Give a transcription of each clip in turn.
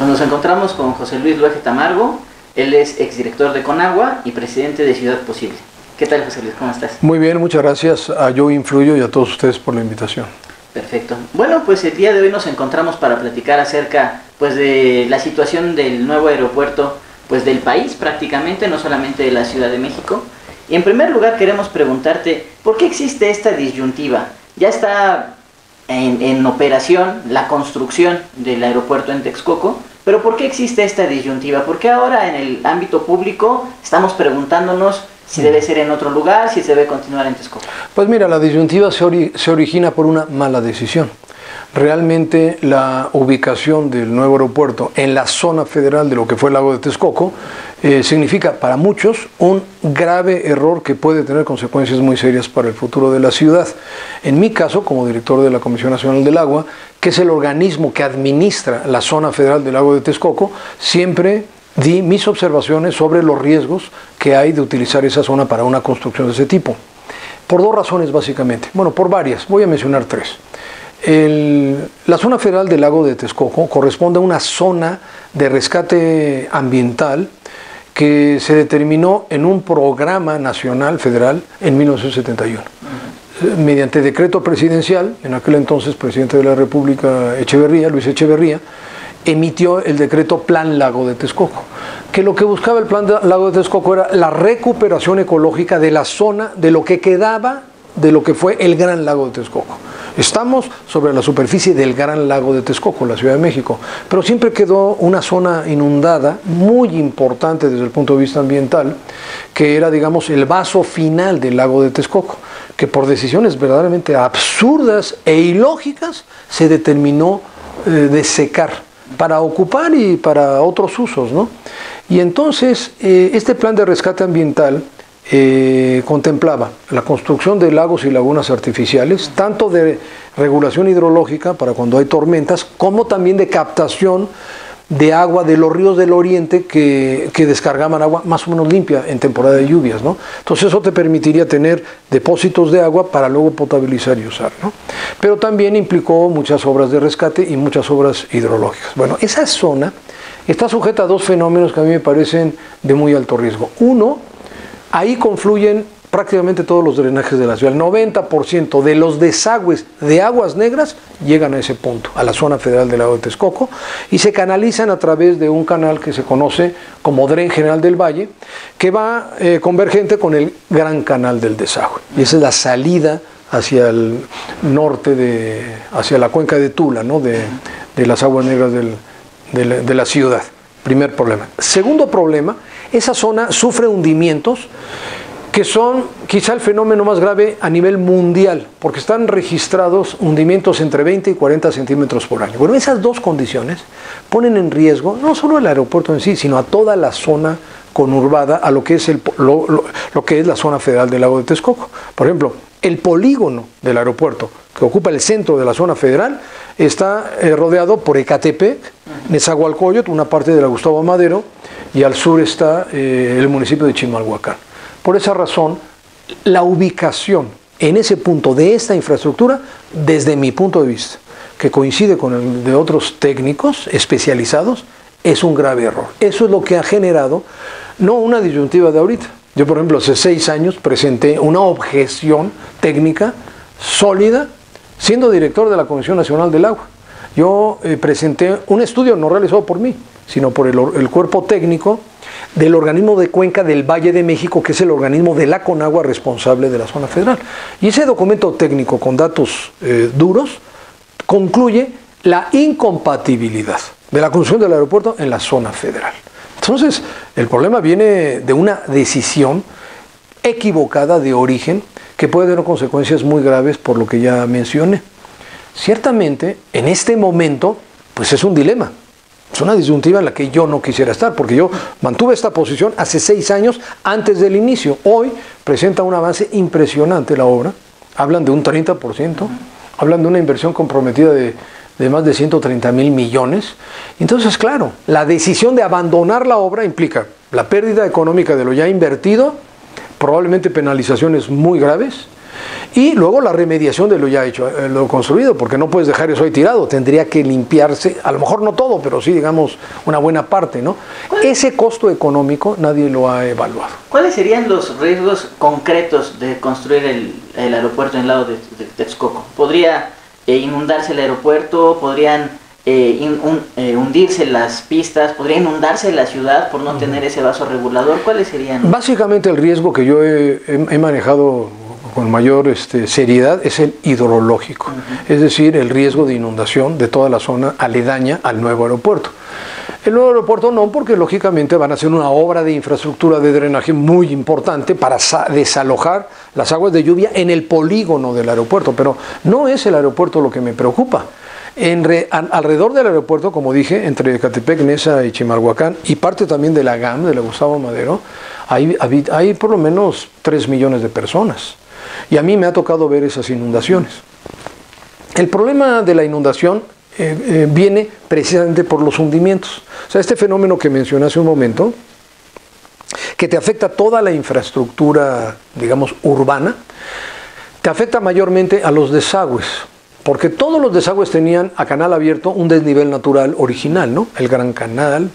Nos encontramos con José Luis Luege Tamargo, él es exdirector de Conagua y presidente de Ciudad Posible. ¿Qué tal José Luis? ¿Cómo estás? Muy bien, muchas gracias a Yo Influyo y a todos ustedes por la invitación. Perfecto. Bueno, pues el día de hoy nos encontramos para platicar acerca pues de la situación del nuevo aeropuerto pues del país prácticamente, no solamente de la Ciudad de México. Y en primer lugar queremos preguntarte, ¿por qué existe esta disyuntiva? Ya está en, en operación la construcción del aeropuerto en Texcoco, pero ¿por qué existe esta disyuntiva? Porque ahora en el ámbito público estamos preguntándonos si debe ser en otro lugar, si se debe continuar en Texcoco. Pues mira, la disyuntiva se, se origina por una mala decisión realmente la ubicación del nuevo aeropuerto en la zona federal de lo que fue el lago de Texcoco eh, significa para muchos un grave error que puede tener consecuencias muy serias para el futuro de la ciudad. En mi caso, como director de la Comisión Nacional del Agua, que es el organismo que administra la zona federal del lago de Texcoco, siempre di mis observaciones sobre los riesgos que hay de utilizar esa zona para una construcción de ese tipo. Por dos razones básicamente. Bueno, por varias. Voy a mencionar tres la zona federal del lago de Texcoco corresponde a una zona de rescate ambiental que se determinó en un programa nacional federal en 1971. Mediante decreto presidencial, en aquel entonces presidente de la República Echeverría, Luis Echeverría, emitió el decreto Plan Lago de Texcoco, que lo que buscaba el Plan Lago de Texcoco era la recuperación ecológica de la zona, de lo que quedaba de lo que fue el Gran Lago de Texcoco. Estamos sobre la superficie del Gran Lago de Texcoco, la Ciudad de México, pero siempre quedó una zona inundada muy importante desde el punto de vista ambiental, que era, digamos, el vaso final del lago de Texcoco, que por decisiones verdaderamente absurdas e ilógicas se determinó eh, de secar para ocupar y para otros usos, ¿no? Y entonces, eh, este plan de rescate ambiental eh, contemplaba la construcción de lagos y lagunas artificiales, tanto de regulación hidrológica para cuando hay tormentas, como también de captación de agua de los ríos del oriente que, descargaban agua más o menos limpia en temporada de lluvias. ¿no? Entonces eso te permitiría tener depósitos de agua para luego potabilizar y usar. ¿no? Pero también implicó muchas obras de rescate y muchas obras hidrológicas. Bueno, esa zona está sujeta a dos fenómenos que a mí me parecen de muy alto riesgo. Uno, Ahí confluyen prácticamente todos los drenajes de la ciudad. El 90% de los desagües de aguas negras llegan a ese punto, a la zona federal del lago de Texcoco, y se canalizan a través de un canal que se conoce como Dren General del Valle, que va eh, convergente con el Gran Canal del Desagüe. Y esa es la salida hacia el norte, de, hacia la cuenca de Tula, ¿no? de, las aguas negras de la ciudad. Primer problema. Segundo problema, esa zona sufre hundimientos que son quizá el fenómeno más grave a nivel mundial, porque están registrados hundimientos entre 20 y 40 centímetros por año. Bueno, esas dos condiciones ponen en riesgo no solo el aeropuerto en sí, sino a toda la zona conurbada, a lo que es, el, lo, que es la zona federal del lago de Texcoco. Por ejemplo, el polígono del aeropuerto, que ocupa el centro de la zona federal, está eh, rodeado por Ecatepec, Nezahualcóyotl, una parte de la Gustavo Madero, y al sur está eh, el municipio de Chimalhuacán. Por esa razón, la ubicación en ese punto de esta infraestructura, desde mi punto de vista, que coincide con el de otros técnicos especializados, es un grave error. Eso es lo que ha generado, no una disyuntiva de ahorita. Yo, por ejemplo, hace seis años presenté una objeción técnica sólida, siendo director de la Comisión Nacional del Agua. Yo eh, presenté un estudio no realizado por mí, sino por el, cuerpo técnico del organismo de cuenca del Valle de México, que es el organismo de la Conagua responsable de la zona federal. Y ese documento técnico con datos eh, duros concluye la incompatibilidad de la construcción del aeropuerto en la zona federal. Entonces, el problema viene de una decisión equivocada de origen que puede tener consecuencias muy graves por lo que ya mencioné. Ciertamente, en este momento, pues es un dilema. Es una disyuntiva en la que yo no quisiera estar, porque yo mantuve esta posición hace seis años antes del inicio. Hoy presenta un avance impresionante la obra. Hablan de un 30%, hablan de una inversión comprometida de, más de 130 mil millones. Entonces, claro, la decisión de abandonar la obra implica la pérdida económica de lo ya invertido, probablemente penalizaciones muy graves, Y luego la remediación de lo ya hecho, eh, lo construido, porque no puedes dejar eso ahí tirado, tendría que limpiarse, a lo mejor no todo, pero sí, digamos, una buena parte, ¿no? Ese costo económico nadie lo ha evaluado. ¿Cuáles serían los riesgos concretos de construir el, aeropuerto en el lado de, Texcoco? ¿Podría eh, inundarse el aeropuerto? ¿Podrían eh, eh, hundirse las pistas, podría inundarse la ciudad por no tener ese vaso regulador? ¿Cuáles serían? Básicamente el riesgo que yo he, manejado con mayor este, seriedad es el hidrológico, es decir, el riesgo de inundación de toda la zona aledaña al nuevo aeropuerto. El nuevo aeropuerto no, porque lógicamente van a hacer una obra de infraestructura de drenaje muy importante para desalojar las aguas de lluvia en el polígono del aeropuerto, pero no es el aeropuerto lo que me preocupa. En alrededor del aeropuerto, como dije, entre Catepec, Nesa y Chimalhuacán, y parte también de la GAM, de la Gustavo Madero, hay, hay por lo menos 3 millones de personas. Y a mí me ha tocado ver esas inundaciones. El problema de la inundación eh, eh, viene precisamente por los hundimientos. O sea, este fenómeno que mencioné hace un momento, que te afecta toda la infraestructura, digamos, urbana, te afecta mayormente a los desagües porque todos los desagües tenían a canal abierto un desnivel natural original, ¿no? El Gran Canal,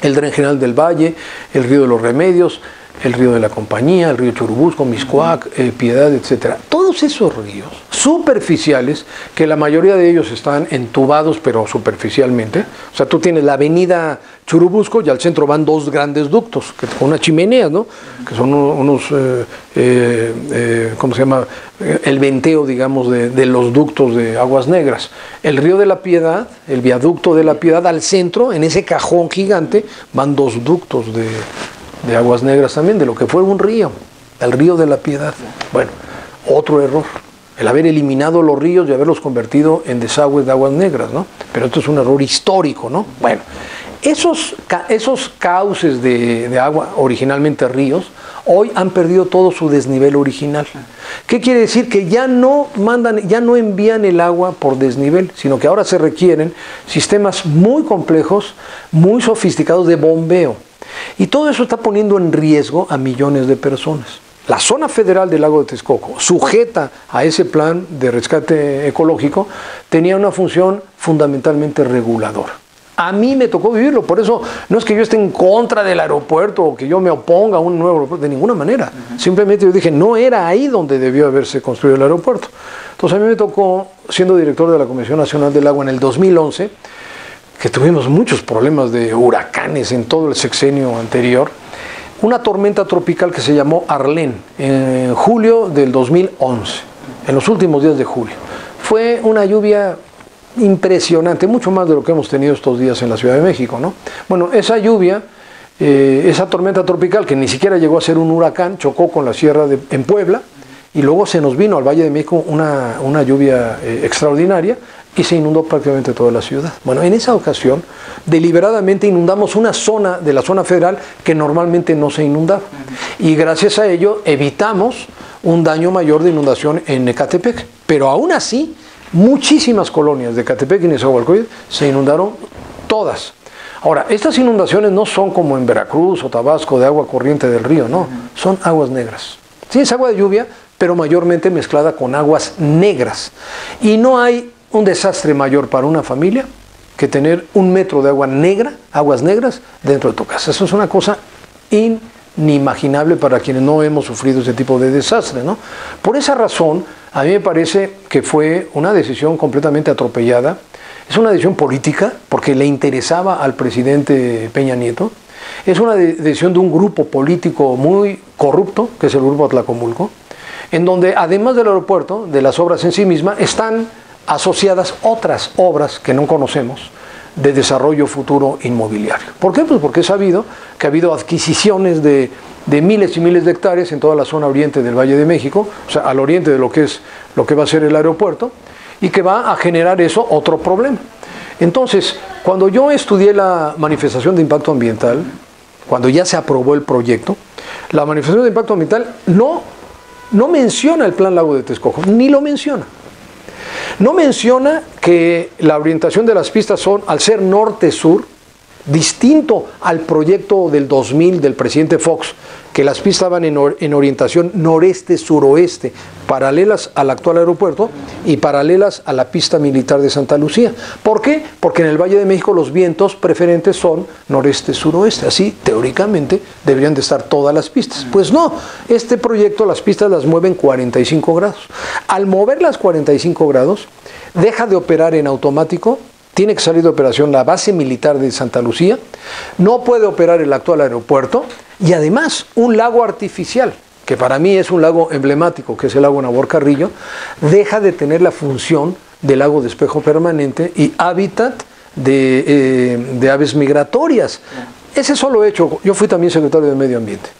el Dren General del Valle, el Río de los Remedios, el río de la Compañía, el río Churubusco, Miscuac, eh, Piedad, etc. Todos esos ríos superficiales, que la mayoría de ellos están entubados, pero superficialmente. O sea, tú tienes la avenida Churubusco y al centro van dos grandes ductos, que, con unas chimeneas, ¿no? Que son unos, eh, eh, ¿cómo se llama? El venteo, digamos, de, de los ductos de aguas negras. El río de la Piedad, el viaducto de la Piedad, al centro, en ese cajón gigante, van dos ductos de de aguas negras también, de lo que fue un río, el río de la piedad. Bueno, otro error, el haber eliminado los ríos y haberlos convertido en desagües de aguas negras, ¿no? Pero esto es un error histórico, ¿no? Bueno, esos, esos cauces de, de agua, originalmente ríos, hoy han perdido todo su desnivel original. ¿Qué quiere decir? Que ya no mandan, ya no envían el agua por desnivel, sino que ahora se requieren sistemas muy complejos, muy sofisticados de bombeo. Y todo eso está poniendo en riesgo a millones de personas. La zona federal del lago de Texcoco, sujeta a ese plan de rescate ecológico, tenía una función fundamentalmente reguladora. A mí me tocó vivirlo, por eso no es que yo esté en contra del aeropuerto o que yo me oponga a un nuevo aeropuerto, de ninguna manera. Simplemente yo dije, no era ahí donde debió haberse construido el aeropuerto. Entonces a mí me tocó, siendo director de la Comisión Nacional del Agua en el 2011, que tuvimos muchos problemas de huracanes en todo el sexenio anterior, una tormenta tropical que se llamó Arlén en julio del 2011, en los últimos días de julio. Fue una lluvia impresionante, mucho más de lo que hemos tenido estos días en la Ciudad de México. ¿no? Bueno, esa lluvia, eh, esa tormenta tropical que ni siquiera llegó a ser un huracán, chocó con la sierra en Puebla y luego se nos vino al Valle de México una, una lluvia eh, extraordinaria y se inundó prácticamente toda la ciudad. Bueno, en esa ocasión, deliberadamente inundamos una zona de la zona federal que normalmente no se inundaba. Y gracias a ello evitamos un daño mayor de inundación en Ecatepec. Pero aún así, muchísimas colonias de Ecatepec y Nezahualcóyotl se inundaron todas. Ahora, estas inundaciones no son como en Veracruz o Tabasco de agua corriente del río, no, son aguas negras. Sí, es agua de lluvia, pero mayormente mezclada con aguas negras. Y no hay un desastre mayor para una familia que tener un metro de agua negra, aguas negras, dentro de tu casa. Eso es una cosa inimaginable para quienes no hemos sufrido ese tipo de desastre. ¿no? Por esa razón, a mí me parece que fue una decisión completamente atropellada. Es una decisión política porque le interesaba al presidente Peña Nieto. Es una decisión de un grupo político muy corrupto, que es el grupo Atlacomulco, en donde además del aeropuerto, de las obras en sí mismas, están asociadas otras obras que no conocemos de desarrollo futuro inmobiliario. ¿Por qué? Pues porque he sabido que ha habido adquisiciones de, miles y miles de hectáreas en toda la zona oriente del Valle de México, o sea, al oriente de lo que es lo que va a ser el aeropuerto, y que va a generar eso otro problema. Entonces, cuando yo estudié la manifestación de impacto ambiental, cuando ya se aprobó el proyecto, la manifestación de impacto ambiental no, no menciona el plan Lago de Texcoco, ni lo menciona. No menciona que la orientación de las pistas son, al ser norte-sur, distinto al proyecto del 2000 del presidente Fox, que las pistas van en, orientación noreste-suroeste, paralelas al actual aeropuerto y paralelas a la pista militar de Santa Lucía. ¿Por qué? Porque en el Valle de México los vientos preferentes son noreste-suroeste. Así, teóricamente, deberían de estar todas las pistas. Pues no, este proyecto las pistas las mueven 45 grados. Al mover las 45 grados, deja de operar en automático tiene que salir de operación la base militar de Santa Lucía, no puede operar el actual aeropuerto. Y además un lago artificial, que para mí es un lago emblemático, que es el lago Nabor Carrillo, deja de tener la función de lago de espejo permanente y hábitat de, eh, de aves migratorias. Ese solo hecho, yo fui también secretario de Medio Ambiente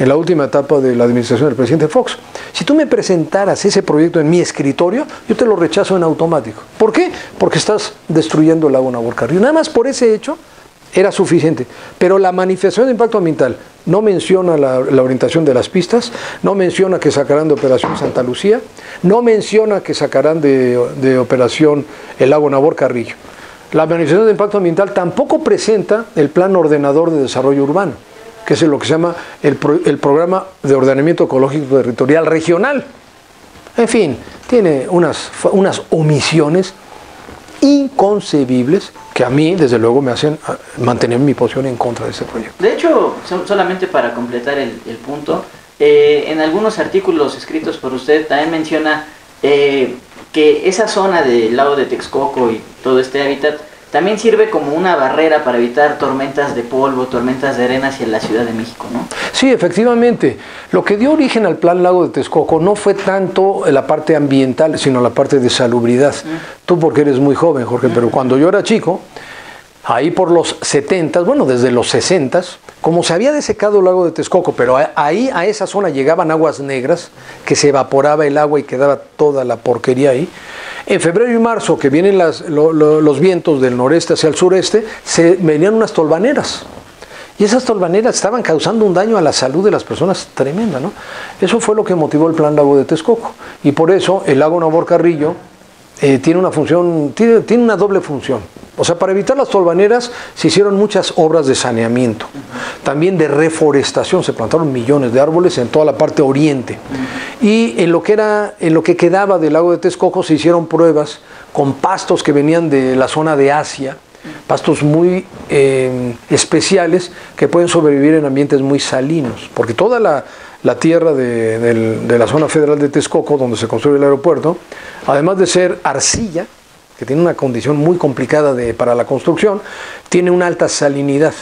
en la última etapa de la administración del presidente Fox. Si tú me presentaras ese proyecto en mi escritorio, yo te lo rechazo en automático. ¿Por qué? Porque estás destruyendo el lago Nahuarcarrillo. Nada más por ese hecho era suficiente. Pero la manifestación de impacto ambiental no menciona la, orientación de las pistas, no menciona que sacarán de operación Santa Lucía, no menciona que sacarán de, de operación el lago Nabor Carrillo. La manifestación de impacto ambiental tampoco presenta el plan ordenador de desarrollo urbano que es lo que se llama el, Programa de Ordenamiento Ecológico Territorial Regional. En fin, tiene unas, unas omisiones inconcebibles que a mí, desde luego, me hacen ah, mantener mi posición en contra de ese proyecto. De hecho, solamente para completar el, punto, eh, en algunos artículos escritos por usted también menciona eh, que esa zona del lado de Texcoco y todo este hábitat también sirve como una barrera para evitar tormentas de polvo, tormentas de arena hacia la Ciudad de México, ¿no? Sí, efectivamente. Lo que dio origen al Plan Lago de Texcoco no fue tanto la parte ambiental, sino la parte de salubridad. Tú porque eres muy joven, Jorge, pero cuando yo era chico, ahí por los 70, bueno, desde los 60, como se había desecado el lago de Texcoco, pero ahí a esa zona llegaban aguas negras, que se evaporaba el agua y quedaba toda la porquería ahí. En febrero y marzo, que vienen los vientos del noreste hacia el sureste, se venían unas tolvaneras. Y esas tolvaneras estaban causando un daño a la salud de las personas tremenda, ¿no? Eso fue lo que motivó el plan Lago de Texcoco. Y por eso el lago Nabor Carrillo eh, tiene una función, tiene, tiene una doble función. O sea, para evitar las tolvaneras se hicieron muchas obras de saneamiento, también de reforestación, se plantaron millones de árboles en toda la parte oriente. Y en lo que era, en lo que quedaba del lago de Texcoco se hicieron pruebas con pastos que venían de la zona de Asia, pastos muy eh, especiales que pueden sobrevivir en ambientes muy salinos, porque toda la, tierra de, de, la zona federal de Texcoco, donde se construye el aeropuerto, además de ser arcilla, que tiene una condición muy complicada de, para la construcción, tiene una alta salinidad.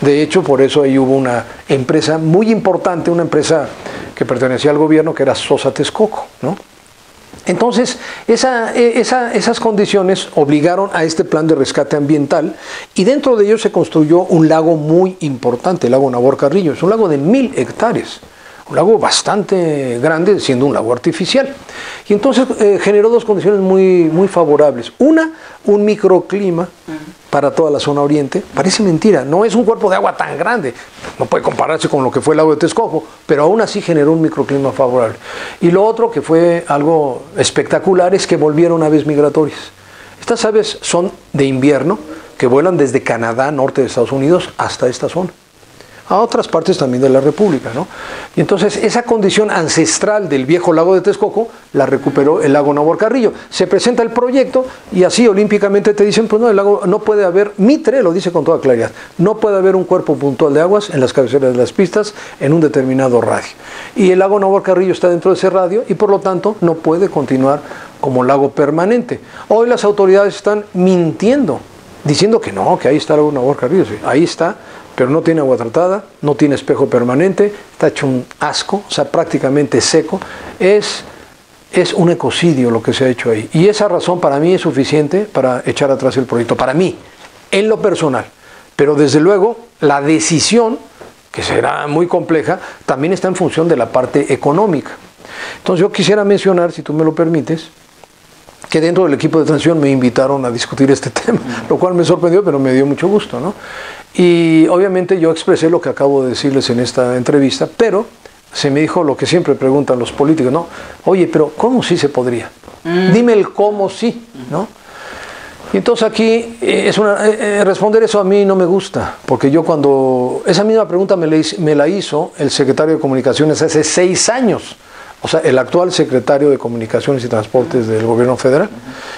De hecho, por eso ahí hubo una empresa muy importante, una empresa que pertenecía al gobierno, que era Sosa Texcoco. ¿no? Entonces, esa, e, esa, esas condiciones obligaron a este plan de rescate ambiental y dentro de ello se construyó un lago muy importante, el lago Nabor Carrillo. Es un lago de mil hectáreas un lago bastante grande, siendo un lago artificial. Y entonces eh, generó dos condiciones muy, muy favorables. Una, un microclima para toda la zona oriente. Parece mentira, no es un cuerpo de agua tan grande, no puede compararse con lo que fue el lago de Texcoco, pero aún así generó un microclima favorable. Y lo otro que fue algo espectacular es que volvieron aves migratorias. Estas aves son de invierno, que vuelan desde Canadá, norte de Estados Unidos, hasta esta zona a otras partes también de la República. ¿no? Y entonces esa condición ancestral del viejo lago de Texcoco la recuperó el lago Carrillo. Se presenta el proyecto y así olímpicamente te dicen, pues no, el lago no puede haber, Mitre lo dice con toda claridad, no puede haber un cuerpo puntual de aguas en las cabeceras de las pistas en un determinado radio. Y el lago Carrillo está dentro de ese radio y por lo tanto no puede continuar como lago permanente. Hoy las autoridades están mintiendo, diciendo que no, que ahí está el lago Carrillo, ahí está pero no tiene agua tratada, no tiene espejo permanente, está hecho un asco, o sea, prácticamente seco. Es, es un ecocidio lo que se ha hecho ahí. Y esa razón para mí es suficiente para echar atrás el proyecto, para mí, en lo personal. Pero desde luego, la decisión, que será muy compleja, también está en función de la parte económica. Entonces yo quisiera mencionar, si tú me lo permites, que dentro del equipo de transición me invitaron a discutir este tema, lo cual me sorprendió, pero me dio mucho gusto. ¿no? Y obviamente yo expresé lo que acabo de decirles en esta entrevista, pero se me dijo lo que siempre preguntan los políticos, ¿no? Oye, pero ¿cómo sí se podría? Mm. Dime el cómo sí, ¿no? Y entonces aquí eh, es una, eh, eh, responder eso a mí no me gusta, porque yo cuando esa misma pregunta me me la hizo el secretario de Comunicaciones hace seis años, o sea, el actual secretario de Comunicaciones y Transportes del gobierno federal.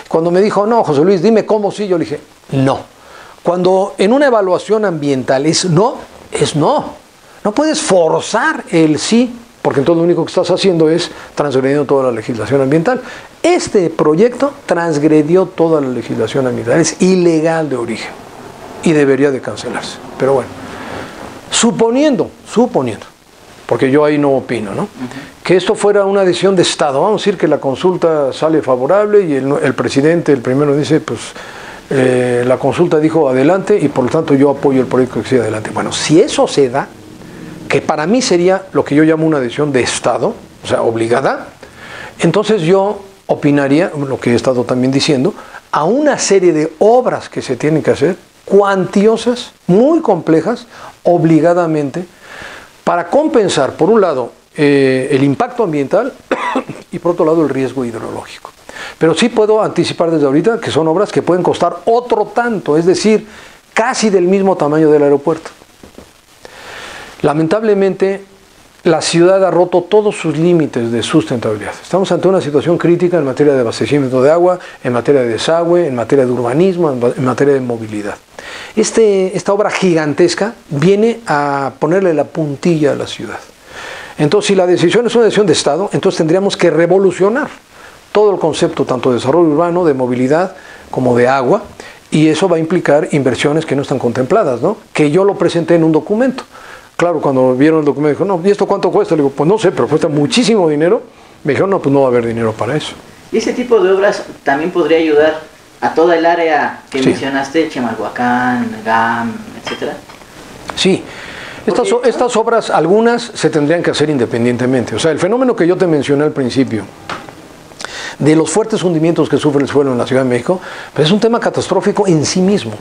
Cuando me dijo, no, José Luis, dime cómo sí, yo le dije, no. Cuando en una evaluación ambiental es no, es no. No puedes forzar el sí, porque entonces lo único que estás haciendo es transgrediendo toda la legislación ambiental. Este proyecto transgredió toda la legislación ambiental, es ilegal de origen y debería de cancelarse. Pero bueno, suponiendo, suponiendo, porque yo ahí no opino, ¿no? Que esto fuera una decisión de Estado, vamos a decir que la consulta sale favorable y el, el presidente, el primero dice, pues eh, la consulta dijo adelante y por lo tanto yo apoyo el proyecto que siga adelante. Bueno, si eso se da, que para mí sería lo que yo llamo una decisión de Estado, o sea, obligada, entonces yo opinaría, lo que he estado también diciendo, a una serie de obras que se tienen que hacer, cuantiosas, muy complejas, obligadamente, para compensar, por un lado, eh, el impacto ambiental y por otro lado el riesgo hidrológico. Pero sí puedo anticipar desde ahorita que son obras que pueden costar otro tanto, es decir, casi del mismo tamaño del aeropuerto. Lamentablemente, la ciudad ha roto todos sus límites de sustentabilidad. Estamos ante una situación crítica en materia de abastecimiento de agua, en materia de desagüe, en materia de urbanismo, en materia de movilidad. Este, esta obra gigantesca viene a ponerle la puntilla a la ciudad. Entonces, si la decisión es una decisión de Estado, entonces tendríamos que revolucionar todo el concepto tanto de desarrollo urbano, de movilidad, como de agua, y eso va a implicar inversiones que no están contempladas, ¿no? que yo lo presenté en un documento. Claro, cuando vieron el documento, dijo, no, ¿y esto cuánto cuesta? Le digo, pues no sé, pero cuesta muchísimo dinero. Me dijeron, no, pues no va a haber dinero para eso. ¿Y ese tipo de obras también podría ayudar a toda el área que mencionaste, Chemalhuacán, GAM, etcétera? Sí. Estas, estas obras, algunas se tendrían que hacer independientemente. O sea, el fenómeno que yo te mencioné al principio, de los fuertes hundimientos que sufre el suelo en la Ciudad de México, pues es un tema catastrófico en sí mismo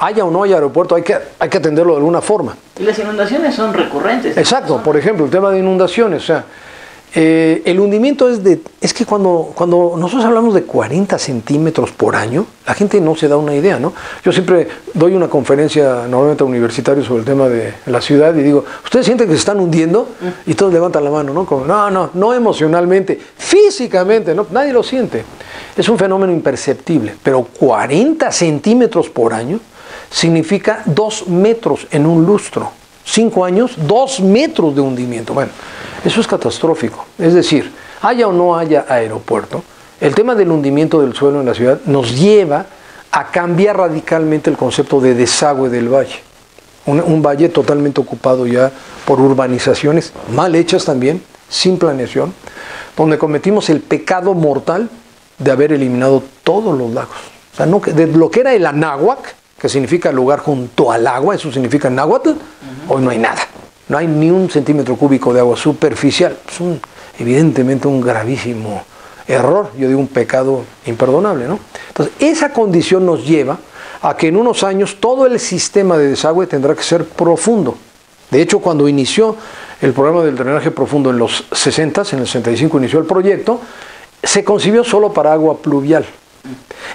haya o no haya aeropuerto, hay que, hay que atenderlo de alguna forma. Y las inundaciones son recurrentes. Exacto, por ejemplo, el tema de inundaciones, o sea, eh, el hundimiento es de, es que cuando, nosotros hablamos de 40 centímetros por año, la gente no se da una idea, ¿no? Yo siempre doy una conferencia normalmente a universitarios sobre el tema de la ciudad y digo, ¿ustedes sienten que se están hundiendo? Y todos levantan la mano, ¿no? No, no, no emocionalmente, físicamente, ¿no? Nadie lo siente. Es un fenómeno imperceptible, pero 40 centímetros por año, significa dos metros en un lustro. Cinco años, dos metros de hundimiento. Bueno, eso es catastrófico. Es decir, haya o no haya aeropuerto, el tema del hundimiento del suelo en la ciudad nos lleva a cambiar radicalmente el concepto de desagüe del valle. Un, valle totalmente ocupado ya por urbanizaciones mal hechas también, sin planeación, donde cometimos el pecado mortal de haber eliminado todos los lagos. O sea, no, de lo que era el Anáhuac, que significa lugar junto al agua, eso significa náhuatl, hoy no hay nada. No hay ni un centímetro cúbico de agua superficial. Es un, evidentemente un gravísimo error, yo digo un pecado imperdonable. ¿no? Entonces, esa condición nos lleva a que en unos años todo el sistema de desagüe tendrá que ser profundo. De hecho, cuando inició el programa del drenaje profundo en los 60, en el 65 inició el proyecto, se concibió solo para agua pluvial.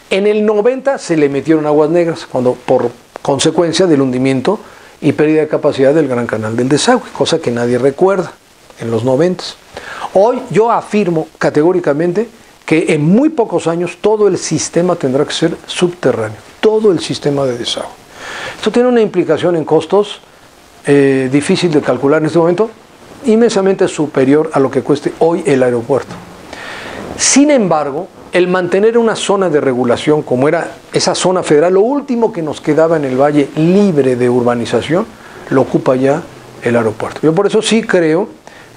En el 90 se le metieron aguas negras, cuando por consecuencia del hundimiento y pérdida de capacidad del Gran Canal del Desagüe, cosa que nadie recuerda en los 90. Hoy yo afirmo categóricamente que en muy pocos años todo el sistema tendrá que ser subterráneo, todo el sistema de desagüe. Esto tiene una implicación en costos eh, difícil de calcular en este momento, inmensamente superior a lo que cueste hoy el aeropuerto. Sin embargo, el mantener una zona de regulación como era esa zona federal, lo último que nos quedaba en el valle libre de urbanización, lo ocupa ya el aeropuerto. Yo por eso sí creo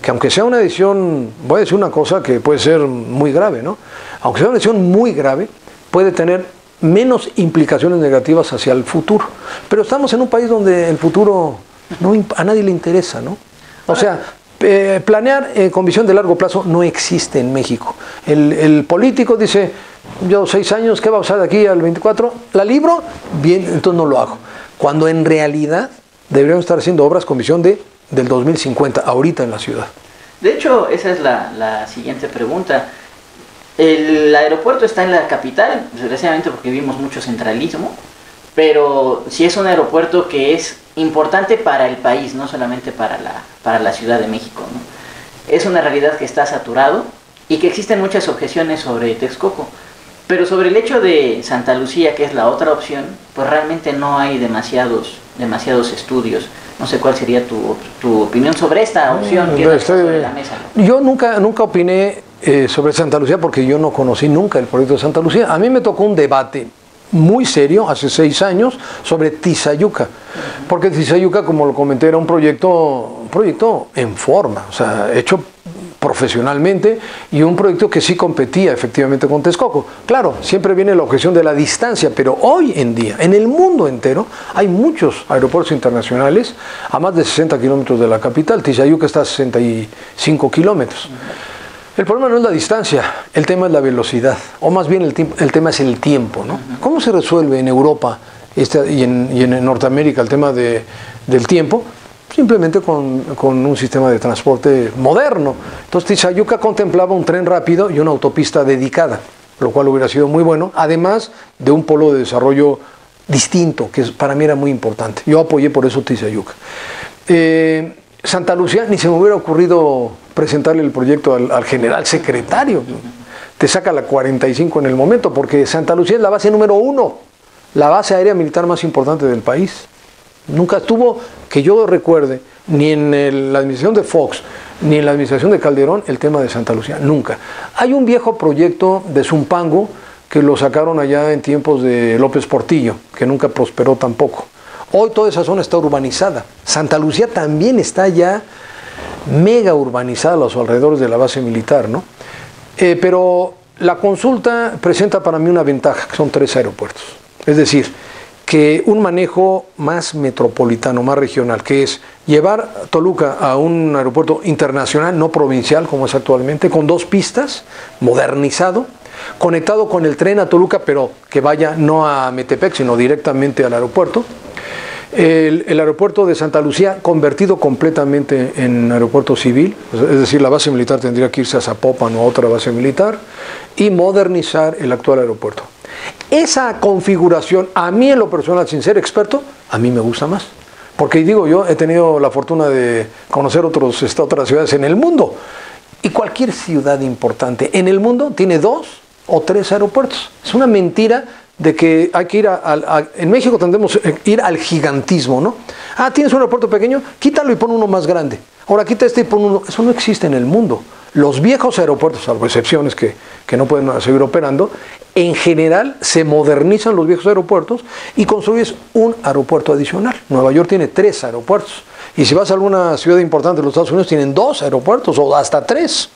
que aunque sea una decisión, voy a decir una cosa que puede ser muy grave, ¿no? Aunque sea una decisión muy grave, puede tener menos implicaciones negativas hacia el futuro. Pero estamos en un país donde el futuro no, a nadie le interesa, ¿no? O sea, eh, planear eh, con visión de largo plazo no existe en México. El, político dice, yo seis años, ¿qué va a pasar de aquí al 24? ¿La libro? Bien, entonces no lo hago. Cuando en realidad deberíamos estar haciendo obras con visión de, del 2050, ahorita en la ciudad. De hecho, esa es la, la siguiente pregunta. El aeropuerto está en la capital, desgraciadamente porque vivimos mucho centralismo, pero sí es un aeropuerto que es importante para el país, no solamente para la, para la Ciudad de México. Es una realidad que está saturado y que existen muchas objeciones sobre Texcoco. Pero sobre el hecho de Santa Lucía, que es la otra opción, pues realmente no hay demasiados, demasiados estudios. No sé cuál sería tu, tu opinión sobre esta opción que está sobre la mesa. Yo nunca, nunca opiné eh, sobre Santa Lucía porque yo no conocí nunca el proyecto de Santa Lucía. A mí me tocó un debate muy serio hace seis años sobre Tizayuca, porque Tizayuca, como lo comenté, era un proyecto, proyecto en forma, o sea, hecho profesionalmente y un proyecto que sí competía efectivamente con Texcoco. Claro, siempre viene la objeción de la distancia, pero hoy en día, en el mundo entero, hay muchos aeropuertos internacionales a más de 60 kilómetros de la capital. Tizayuca está a 65 kilómetros. El problema no es la distancia, el tema es la velocidad, o más bien el, el tema es el tiempo. ¿no? ¿Cómo se resuelve en Europa y, en, y, en, Norteamérica el tema de, del tiempo? simplemente con, con, un sistema de transporte moderno. Entonces Tizayuca contemplaba un tren rápido y una autopista dedicada, lo cual hubiera sido muy bueno, además de un polo de desarrollo distinto, que para mí era muy importante. Yo apoyé por eso Tizayuca. Eh, Santa Lucía, ni se me hubiera ocurrido presentarle el proyecto al, al general secretario. Te saca la 45 en el momento, porque Santa Lucía es la base número uno, la base aérea militar más importante del país. Nunca estuvo, que yo recuerde, ni en el, la administración de Fox, ni en la administración de Calderón, el tema de Santa Lucía. Nunca. Hay un viejo proyecto de Zumpango que lo sacaron allá en tiempos de López Portillo, que nunca prosperó tampoco. Hoy toda esa zona está urbanizada. Santa Lucía también está ya mega urbanizada a los alrededores de la base militar, ¿no? Eh, pero la consulta presenta para mí una ventaja, que son tres aeropuertos. Es decir, que un manejo más metropolitano, más regional, que es llevar Toluca a un aeropuerto internacional, no provincial como es actualmente, con dos pistas, modernizado, conectado con el tren a Toluca, pero que vaya no a Metepec, sino directamente al aeropuerto. El, aeropuerto de Santa Lucía convertido completamente en aeropuerto civil, es decir, la base militar tendría que irse a Zapopan o a otra base militar, y modernizar el actual aeropuerto. Esa configuración, a mí en lo personal, sin ser experto, a mí me gusta más. Porque digo, yo he tenido la fortuna de conocer otros, otras ciudades en el mundo. Y cualquier ciudad importante en el mundo tiene dos o tres aeropuertos. Es una mentira de que hay que ir a, a, a, en México tendemos a ir al gigantismo, ¿no? Ah, tienes un aeropuerto pequeño, quítalo y pon uno más grande. Ahora quita este y pon uno. Eso no existe en el mundo. Los viejos aeropuertos, salvo excepciones que, que no pueden seguir operando, en general se modernizan los viejos aeropuertos y construyes un aeropuerto adicional. Nueva York tiene tres aeropuertos. Y si vas a alguna ciudad importante de los Estados Unidos, tienen dos aeropuertos o hasta tres.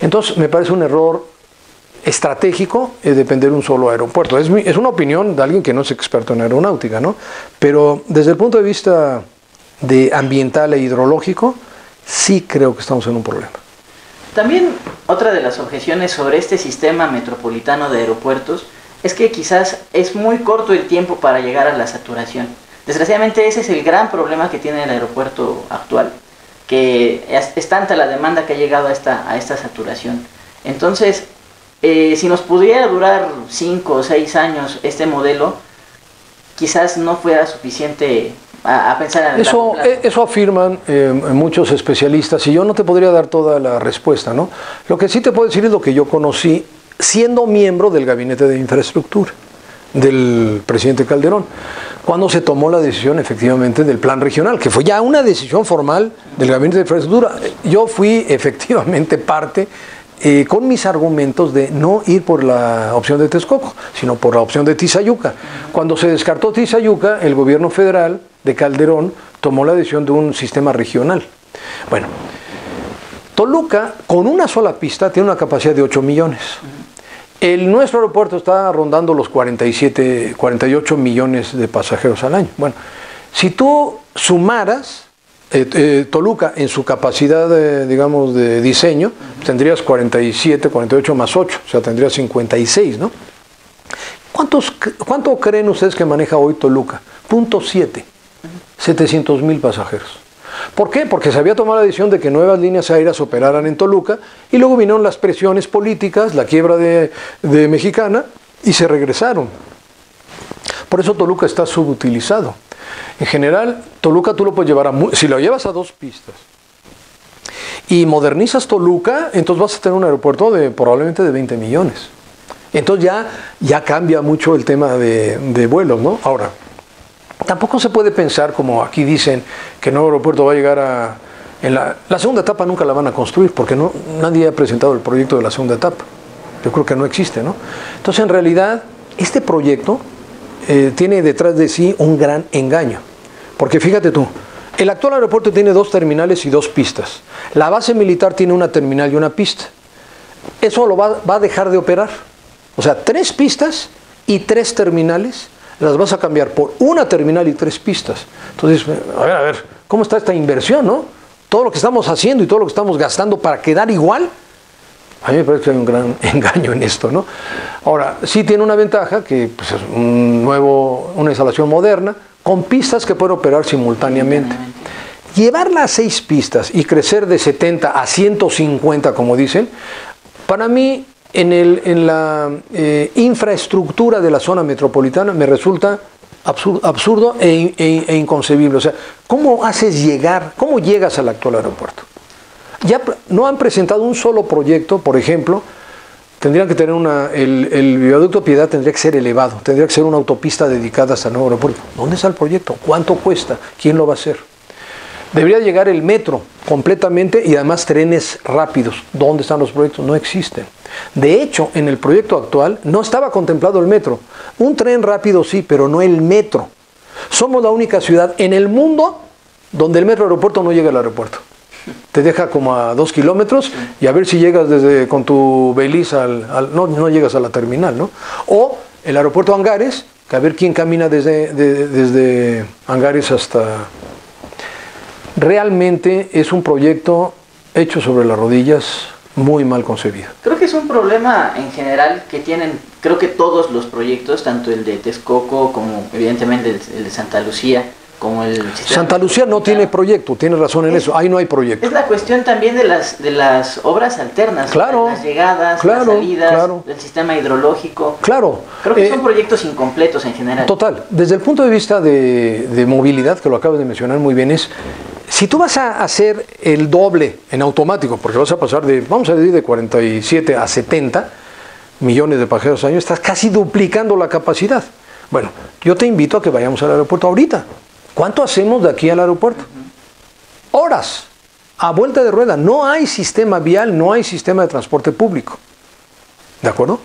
Entonces, me parece un error estratégico es depender de un solo aeropuerto. Es, mi, es, una opinión de alguien que no es experto en aeronáutica, ¿no? Pero desde el punto de vista de ambiental e hidrológico, sí creo que estamos en un problema. También otra de las objeciones sobre este sistema metropolitano de aeropuertos es que quizás es muy corto el tiempo para llegar a la saturación. Desgraciadamente ese es el gran problema que tiene el aeropuerto actual, que es, es tanta la demanda que ha llegado a esta, a esta saturación. Entonces, eh, si nos pudiera durar 5 o 6 años este modelo, quizás no fuera suficiente a, a pensar en eso, eso afirman eh, muchos especialistas y yo no te podría dar toda la respuesta, ¿no? Lo que sí te puedo decir es lo que yo conocí siendo miembro del gabinete de infraestructura del presidente Calderón, cuando se tomó la decisión efectivamente del plan regional, que fue ya una decisión formal del gabinete de infraestructura. Yo fui efectivamente parte eh, con mis argumentos de no ir por la opción de Texcoco, sino por la opción de Tizayuca. Cuando se descartó Tizayuca, el gobierno federal de Calderón tomó la decisión de un sistema regional. Bueno, Toluca, con una sola pista, tiene una capacidad de 8 millones. El, nuestro aeropuerto está rondando los 47, 48 millones de pasajeros al año. Bueno, si tú sumaras eh, eh, Toluca en su capacidad, de, digamos, de diseño, tendrías 47, 48 más 8, o sea, tendrías 56, ¿no? ¿Cuántos, ¿Cuánto creen ustedes que maneja hoy Toluca? Punto 7, 700 mil pasajeros. ¿Por qué? Porque se había tomado la decisión de que nuevas líneas aéreas operaran en Toluca y luego vinieron las presiones políticas, la quiebra de Mexicana y se regresaron. Por eso Toluca está subutilizado. En general, Toluca tú lo puedes llevar a... Si lo llevas a dos pistas y modernizas Toluca, entonces vas a tener un aeropuerto de probablemente de 20 millones. Entonces ya, ya cambia mucho el tema de, vuelos, ¿no? Ahora, tampoco se puede pensar, como aquí dicen, que el nuevo aeropuerto va a llegar a... La, segunda etapa nunca la van a construir, porque nadie ha presentado el proyecto de la segunda etapa. Yo creo que no existe, ¿no? Entonces, en realidad, este proyecto eh, tiene detrás de sí un gran engaño. Porque fíjate tú, el actual aeropuerto tiene dos terminales y dos pistas. La base militar tiene una terminal y una pista. Eso lo va, va a dejar de operar. O sea, tres pistas y tres terminales las vas a cambiar por una terminal y tres pistas. Entonces, a ver, a ver, ¿cómo está esta inversión, no? Todo lo que estamos haciendo y todo lo que estamos gastando para quedar igual, a mí me parece que hay un gran engaño en esto, ¿no? Ahora, sí tiene una ventaja, que pues, es un nuevo, una instalación moderna, con pistas que pueden operar simultáneamente. Llevarla a seis pistas y crecer de 70 a 150, como dicen, para mí en, el, en la eh, infraestructura de la zona metropolitana me resulta absurdo, absurdo e, e, e, inconcebible. O sea, ¿cómo haces llegar, cómo llegas al actual aeropuerto? Ya no han presentado un solo proyecto, por ejemplo, tendrían que tener una, el, viaducto Piedad tendría que ser elevado, tendría que ser una autopista dedicada hasta el nuevo aeropuerto. ¿Dónde está el proyecto? ¿Cuánto cuesta? ¿Quién lo va a hacer? Debería llegar el metro completamente y además trenes rápidos. ¿Dónde están los proyectos? No existen. De hecho, en el proyecto actual no estaba contemplado el metro. Un tren rápido sí, pero no el metro. Somos la única ciudad en el mundo donde el metro aeropuerto no llega al aeropuerto. Te deja como a dos kilómetros y a ver si llegas desde con tu Beliz al, no, no llegas a la terminal, ¿no? O el aeropuerto Angares, que a ver quién camina desde, de, desde hasta... Realmente es un proyecto hecho sobre las rodillas, muy mal concebido. Creo que es un problema en general que tienen, creo que todos los proyectos, tanto el de Texcoco como evidentemente el de Santa Lucía, como el Santa Lucía no tiene proyecto, tiene razón en eso, ahí no hay proyecto. Es la cuestión también de las de las obras alternas, claro, las llegadas, claro, las salidas, claro. del sistema hidrológico. Claro. Creo que eh, son proyectos incompletos en general. Total, desde el punto de vista de, de movilidad, que lo acabas de mencionar muy bien, es si tú vas a hacer el doble en automático, porque vas a pasar de, vamos a decir, de 47 a 70 millones de pasajeros al año, estás casi duplicando la capacidad. Bueno, yo te invito a que vayamos al aeropuerto ahorita. ¿Cuánto hacemos de aquí al aeropuerto? Horas, a vuelta de rueda. No hay sistema vial, no hay sistema de transporte público. ¿De acuerdo?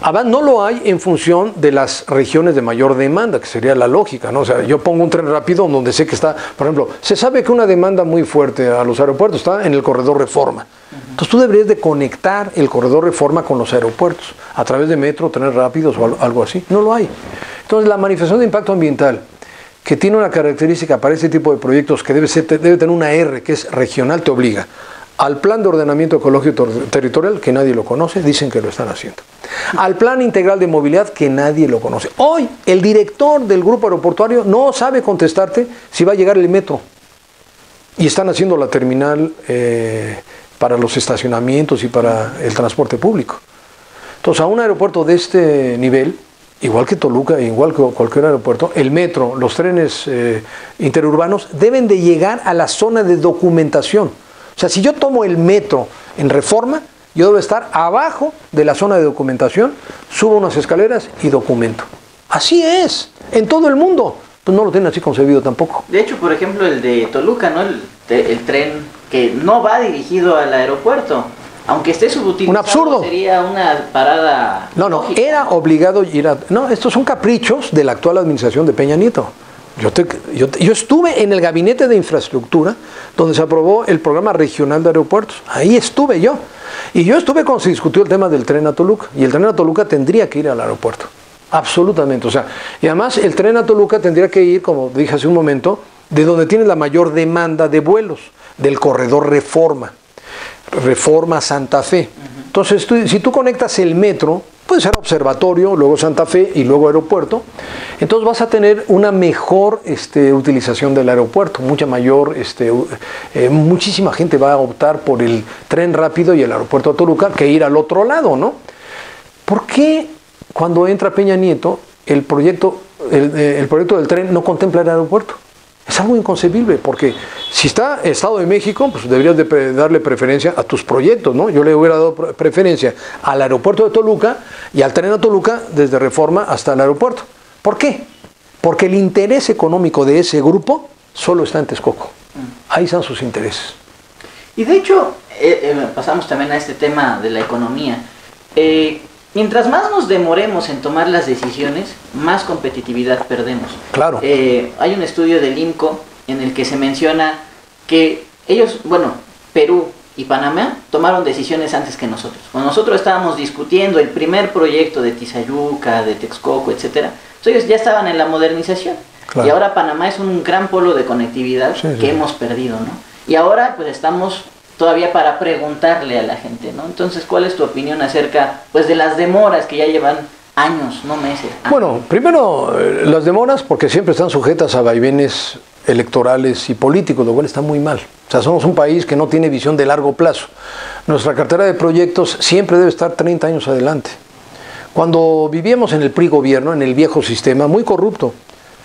Además, no lo hay en función de las regiones de mayor demanda, que sería la lógica, ¿no? O sea, yo pongo un tren rápido donde sé que está, por ejemplo, se sabe que una demanda muy fuerte a los aeropuertos está en el corredor Reforma. Entonces tú deberías de conectar el corredor Reforma con los aeropuertos, a través de metro, trenes rápidos o algo así. No lo hay. Entonces la manifestación de impacto ambiental, que tiene una característica para este tipo de proyectos que debe, tener una R, que es regional, te obliga al plan de ordenamiento ecológico territorial, que nadie lo conoce, dicen que lo están haciendo. Al plan integral de movilidad, que nadie lo conoce. Hoy, el director del grupo aeroportuario no sabe contestarte si va a llegar el metro. Y están haciendo la terminal eh, para los estacionamientos y para el transporte público. Entonces, a un aeropuerto de este nivel, igual que Toluca, igual que cualquier aeropuerto, el metro, los trenes eh, interurbanos deben de llegar a la zona de documentación. O sea, si yo tomo el metro en reforma, yo debo estar abajo de la zona de documentación, subo unas escaleras y documento. Así es, en todo el mundo. Pues no lo tienen así concebido tampoco. De hecho, por ejemplo, el de Toluca, ¿no? El, el tren que no va dirigido al aeropuerto, aunque esté subutilizado, un absurdo. sería una parada. No, no, lógica. era obligado ir a. No, estos son caprichos de la actual administración de Peña Nieto. Yo, te, yo, yo, estuve en el gabinete de infraestructura donde se aprobó el programa regional de aeropuertos. Ahí estuve yo. Y yo estuve cuando se discutió el tema del tren a Toluca. Y el tren a Toluca tendría que ir al aeropuerto. Absolutamente. O sea, y además el tren a Toluca tendría que ir, como dije hace un momento, de donde tiene la mayor demanda de vuelos, del corredor Reforma. Reforma Santa Fe. Entonces, si tú conectas el metro, puede ser observatorio, luego Santa Fe y luego aeropuerto. Entonces vas a tener una mejor este, utilización del aeropuerto, mucha mayor, este, eh, muchísima gente va a optar por el tren rápido y el aeropuerto de Toluca que ir al otro lado, ¿no? ¿Por qué cuando entra Peña Nieto el proyecto, el, eh, el proyecto del tren no contempla el aeropuerto? Es algo inconcebible, porque si está Estado de México, pues deberías de darle preferencia a tus proyectos, ¿no? Yo le hubiera dado preferencia al aeropuerto de Toluca y al tren a Toluca desde Reforma hasta el aeropuerto. ¿Por qué? Porque el interés económico de ese grupo solo está en Texcoco. Ahí están sus intereses. Y de hecho, eh, eh, pasamos también a este tema de la economía. Eh, Mientras más nos demoremos en tomar las decisiones, más competitividad perdemos. Claro. Eh, hay un estudio del IMCO en el que se menciona que ellos, bueno, Perú y Panamá tomaron decisiones antes que nosotros. Cuando nosotros estábamos discutiendo el primer proyecto de Tizayuca, de Texcoco, etcétera, pues ellos ya estaban en la modernización. Y ahora Panamá es un gran polo de conectividad que hemos perdido, ¿no? Y ahora pues estamos todavía para preguntarle a la gente, ¿no? Entonces, ¿cuál es tu opinión acerca pues de las demoras que ya llevan años, no meses? Bueno, primero eh, las demoras porque siempre están sujetas a vaivenes electorales y políticos, lo cual está muy mal. O sea, somos un país que no tiene visión de largo plazo. Nuestra cartera de proyectos siempre debe estar 30 años adelante. Cuando vivíamos en el PRI gobierno, en el viejo sistema, muy corrupto,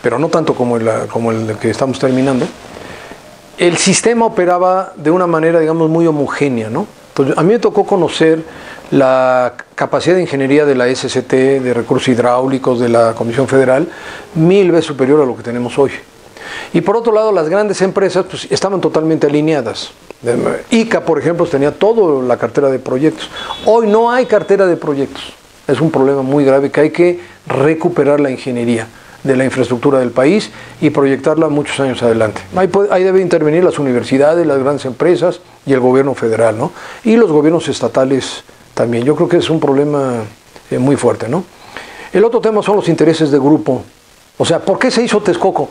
pero no tanto como el, como el que estamos terminando, el sistema operaba de una manera, digamos, muy homogénea, ¿no? a mí me tocó conocer la capacidad de ingeniería de la SCT, de recursos hidráulicos, de la Comisión Federal, mil veces superior a lo que tenemos hoy. Y por otro lado, las grandes empresas pues, estaban totalmente alineadas. ICA, por ejemplo, tenía toda la cartera de proyectos. Hoy no hay cartera de proyectos. Es un problema muy grave que hay que recuperar la ingeniería de la infraestructura del país y proyectarla muchos años adelante. Ahí, ahí deben intervenir las universidades, las grandes empresas y el gobierno federal, ¿no? Y los gobiernos estatales también. Yo creo que es un problema eh, muy fuerte, ¿no? El otro tema son los intereses de grupo. O sea, ¿por qué se hizo Texcoco?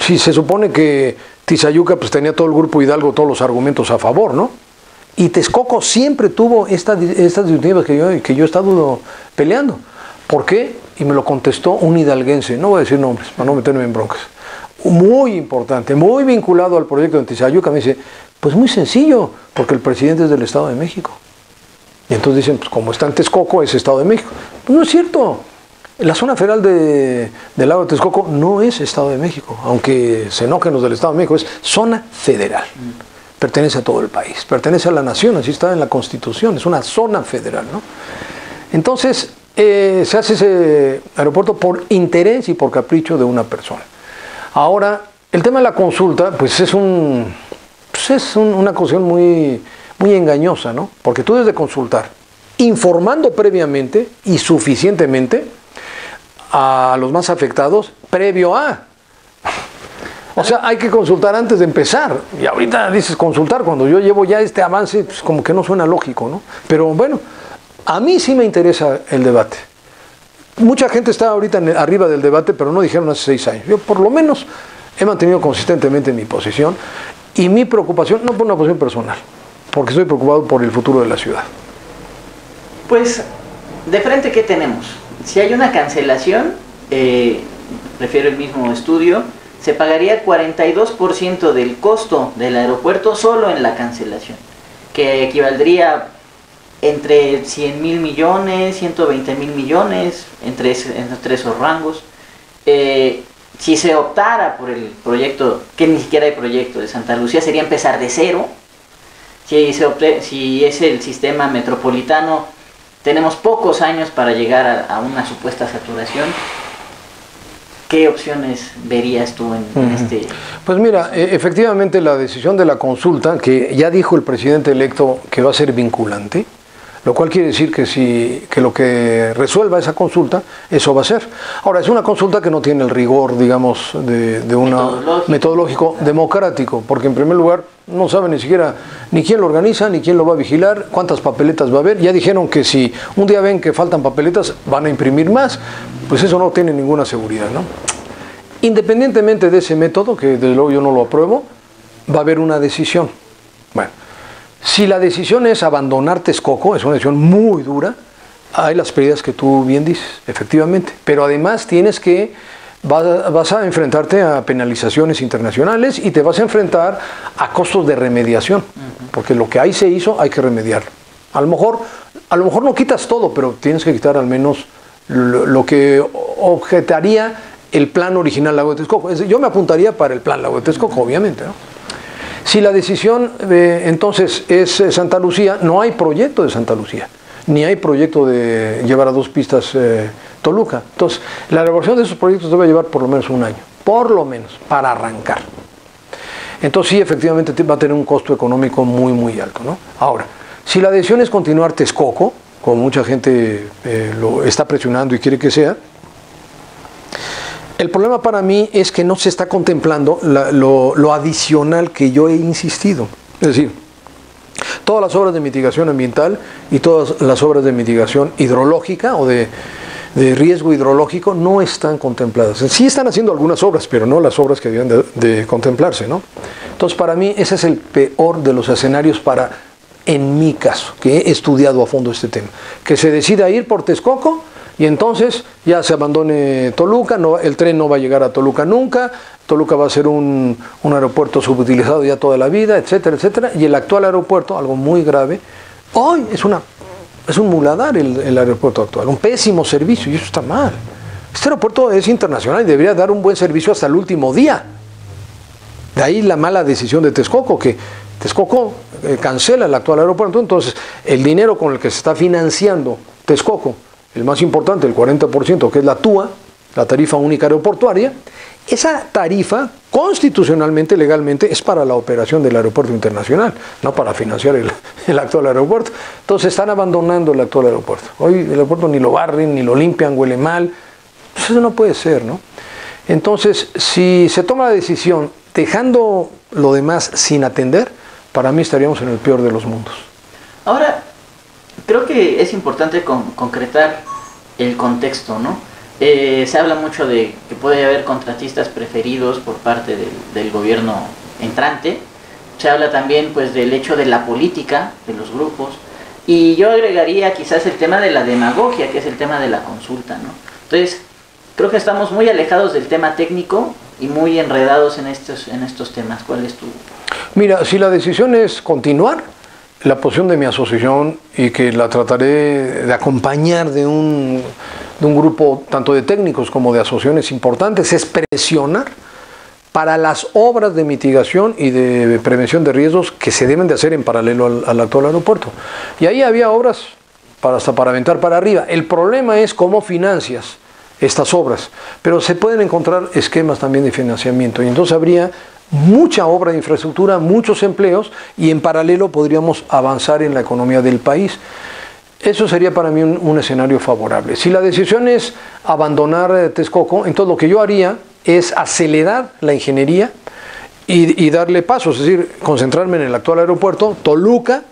Si se supone que Tizayuca pues, tenía todo el grupo Hidalgo, todos los argumentos a favor, ¿no? Y Texcoco siempre tuvo estas, estas que yo, que yo he estado peleando. ¿Por qué? Y me lo contestó un hidalguense, no voy a decir nombres para no meterme en broncas, muy importante, muy vinculado al proyecto de Tizayuca, me dice, pues muy sencillo, porque el presidente es del Estado de México. Y entonces dicen, pues como está en Texcoco, es Estado de México. Pues no es cierto. La zona federal de, del lago de Texcoco no es Estado de México, aunque se enojen los del Estado de México, es zona federal. Pertenece a todo el país, pertenece a la nación, así está en la Constitución, es una zona federal. ¿no? Entonces, eh, se hace ese aeropuerto por interés y por capricho de una persona. Ahora, el tema de la consulta, pues es, un, pues es una cuestión muy, muy engañosa, ¿no? Porque tú debes de consultar, informando previamente y suficientemente a los más afectados, previo a. O sea, hay que consultar antes de empezar. Y ahorita dices consultar, cuando yo llevo ya este avance, pues como que no suena lógico, ¿no? Pero bueno, a mí sí me interesa el debate. Mucha gente está ahorita arriba del debate, pero no dijeron hace seis años. Yo por lo menos he mantenido consistentemente mi posición y mi preocupación, no por una posición personal, porque estoy preocupado por el futuro de la ciudad. Pues, de frente, ¿qué tenemos? Si hay una cancelación, eh, prefiero el mismo estudio, se pagaría 42% del costo del aeropuerto solo en la cancelación, que equivaldría entre 100 mil millones, 120 mil millones, entre, entre esos rangos. Eh, si se optara por el proyecto, que ni siquiera hay proyecto de Santa Lucía, sería empezar de cero. Si, se si es el sistema metropolitano, tenemos pocos años para llegar a, a una supuesta saturación. ¿Qué opciones verías tú en, este? Pues mira, e, efectivamente la decisión de la consulta, que ya dijo el presidente electo que va a ser vinculante, lo cual quiere decir que, si, que lo que resuelva esa consulta, eso va a ser. Ahora, es una consulta que no tiene el rigor, digamos, de, de un metodológico. democrático, porque en primer lugar no sabe ni siquiera ni quién lo organiza, ni quién lo va a vigilar, cuántas papeletas va a haber. Ya dijeron que si un día ven que faltan papeletas, van a imprimir más, pues eso no tiene ninguna seguridad, ¿no? Independientemente de ese método, que desde luego yo no lo apruebo, va a haber una decisión. Bueno, si la decisión es abandonar Texcoco, es una decisión muy dura, hay las pérdidas que tú bien dices, efectivamente, pero además tienes que vas, a enfrentarte a penalizaciones internacionales y te vas a enfrentar a costos de remediación, porque lo que ahí se hizo hay que remediarlo. A lo mejor, a lo mejor no quitas todo, pero tienes que quitar al menos lo, que objetaría el plan original Lago de Texcoco. Yo me apuntaría para el plan Lago de Texcoco, obviamente. Si la decisión eh, entonces es eh, Santa Lucía, no hay proyecto de Santa Lucía, ni hay proyecto de llevar a dos pistas eh, Toluca. Entonces, la elaboración de esos proyectos debe llevar por lo menos un año, por lo menos, para arrancar. Entonces sí, efectivamente va a tener un costo económico muy, muy alto. ¿no? Ahora, si la decisión es continuar Texcoco, como mucha gente lo está presionando y quiere que sea, el problema para mí es que no se está contemplando lo, adicional que yo he insistido. Es decir, todas las obras de mitigación ambiental y todas las obras de mitigación hidrológica o de de riesgo hidrológico no están contempladas. Sí están haciendo algunas obras, pero no las obras que deben de, contemplarse. ¿no? Entonces, para mí, ese es el peor de los escenarios para, en mi caso, que he estudiado a fondo este tema, que se decida ir por Texcoco y entonces ya se abandone Toluca, el tren no va a llegar a Toluca nunca, Toluca va a ser un, aeropuerto subutilizado ya toda la vida, etcétera, etcétera, y el actual aeropuerto, algo muy grave, hoy es un muladar el, aeropuerto actual, un pésimo servicio y eso está mal. Este aeropuerto es internacional y debería dar un buen servicio hasta el último día. De ahí la mala decisión de Texcoco, que Texcoco eh, cancela el actual aeropuerto. Entonces, el dinero con el que se está financiando Texcoco, el más importante, el 40%, que es la TUA, la tarifa única aeroportuaria, esa tarifa constitucionalmente, legalmente, es para la operación del aeropuerto internacional, no para financiar el, actual aeropuerto. Entonces están abandonando el actual aeropuerto. Hoy el aeropuerto ni lo barren, ni lo limpian, huele mal. Pues eso no puede ser, ¿no? Entonces, si se toma la decisión dejando lo demás sin atender, para mí estaríamos en el peor de los mundos. Ahora, creo que es importante concretar el contexto, ¿no? Eh, se habla mucho de que puede haber contratistas preferidos por parte del, gobierno entrante. Se habla también pues del hecho de la política de los grupos. Y yo agregaría quizás el tema de la demagogia, que es el tema de la consulta. ¿no? Entonces, creo que estamos muy alejados del tema técnico y muy enredados en estos, en estos temas. ¿Cuál es tu...? Mira, si la decisión es continuar, la posición de mi asociación y que la trataré de acompañar de un de un grupo tanto de técnicos como de asociaciones importantes es presionar para las obras de mitigación y de prevención de riesgos que se deben de hacer en paralelo al, actual aeropuerto. Y ahí había obras para, hasta para aventar para arriba. El problema es cómo financias estas obras, pero se pueden encontrar esquemas también de financiamiento y entonces habría mucha obra de infraestructura, muchos empleos y en paralelo podríamos avanzar en la economía del país. Eso sería para mí un, escenario favorable. Si la decisión es abandonar eh, Texcoco, entonces lo que yo haría es acelerar la ingeniería y, darle pasos, es decir, concentrarme en el actual aeropuerto, Toluca,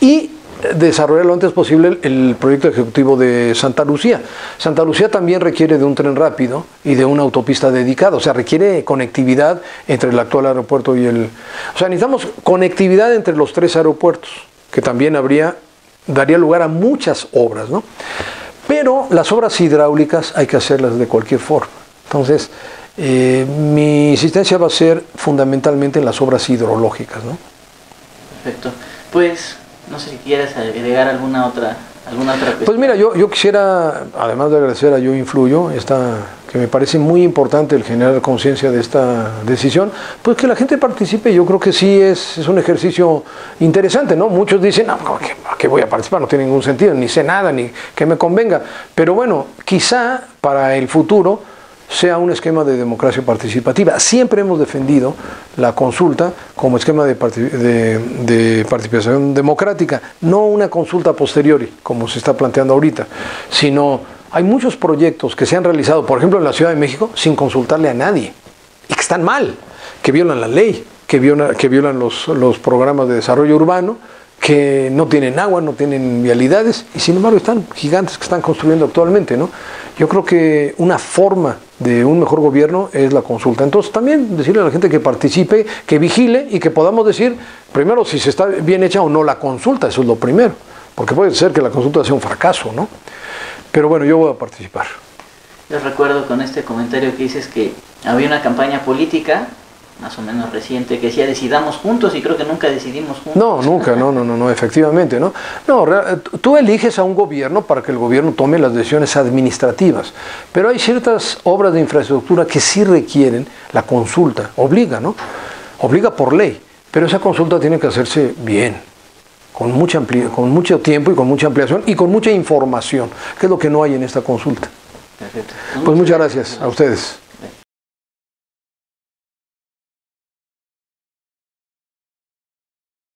y desarrollar lo antes posible el proyecto ejecutivo de Santa Lucía. Santa Lucía también requiere de un tren rápido y de una autopista dedicada, o sea, requiere conectividad entre el actual aeropuerto y el... O sea, necesitamos conectividad entre los tres aeropuertos, que también habría daría lugar a muchas obras, ¿no? Pero las obras hidráulicas hay que hacerlas de cualquier forma. Entonces, eh, mi insistencia va a ser fundamentalmente en las obras hidrológicas, ¿no? Perfecto. Pues, no sé si quieres agregar alguna otra ¿Alguna otra Pues mira, yo, yo quisiera, además de agradecer a Yo Influyo, esta, que me parece muy importante el generar conciencia de esta decisión, pues que la gente participe, yo creo que sí es, es un ejercicio interesante, ¿no? Muchos dicen, no, ¿a qué voy a participar? No tiene ningún sentido, ni sé nada, ni que me convenga. Pero bueno, quizá para el futuro sea un esquema de democracia participativa. Siempre hemos defendido la consulta como esquema de, participación democrática, no una consulta posteriori, como se está planteando ahorita, sino hay muchos proyectos que se han realizado, por ejemplo, en la Ciudad de México, sin consultarle a nadie, y que están mal, que violan la ley, que violan, los programas de desarrollo urbano, que no tienen agua, no tienen vialidades, y sin embargo están gigantes que están construyendo actualmente, ¿no? Yo creo que una forma de un mejor gobierno es la consulta. Entonces también decirle a la gente que participe, que vigile y que podamos decir, primero, si se está bien hecha o no la consulta, eso es lo primero. porque puede ser que la consulta sea un fracaso, ¿no? Pero bueno, yo voy a participar. Yo recuerdo con este comentario que dices que había una campaña política más o menos reciente que decía decidamos juntos y creo que nunca decidimos juntos. No, nunca, no, no, no, no efectivamente, ¿no? No, tú eliges a un gobierno para que el gobierno tome las decisiones administrativas, pero hay ciertas obras de infraestructura que sí requieren la consulta, obliga, ¿no? Obliga por ley, pero esa consulta tiene que hacerse bien, con, mucha con mucho tiempo y con mucha ampliación y con mucha información, que es lo que no hay en esta consulta. Perfecto. Pues muchas gracias a ustedes.